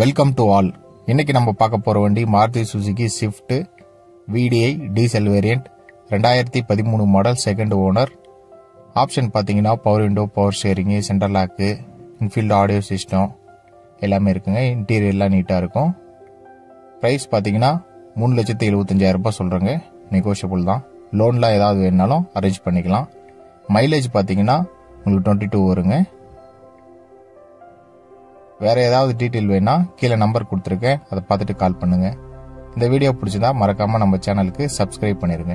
Welcome to all இன்னைக்கு நம்ம பார்க்க போற வண்டி Maruti Suzuki Swift VDI diesel variant ரெண்டாயிரத்தி பதிமூணு மாடல் செகண்ட் ஓனர் ஆப்ஷன் பார்த்தீங்கன்னா power window power steering centre lock inbuilt audio system எல்லாமே இருக்குங்க. இன்டீரியர் எல்லாம் நீட்டாக இருக்கும். ப்ரைஸ் பார்த்தீங்கன்னா மூணு லட்சத்தி எழுபத்தஞ்சாயிரம் ரூபாய் சொல்கிறேங்க நெகோஷியபிள் தான். லோன்லாம் ஏதாவது வேணுனாலும் அரேஞ்ச் பண்ணிக்கலாம். மைலேஜ் பார்த்தீங்கன்னா உங்களுக்கு டுவெண்ட்டி டூ வருங்க. வேற ஏதாவது டீட்டெயில் வேணா கீழே நம்பர் கொடுத்துருக்கேன். அதை பார்த்துட்டு கால் பண்ணுங்க. இந்த வீடியோ பிடிச்சதா மறக்காம நம்ம சேனலுக்கு சப்ஸ்கிரைப் பண்ணிருங்க.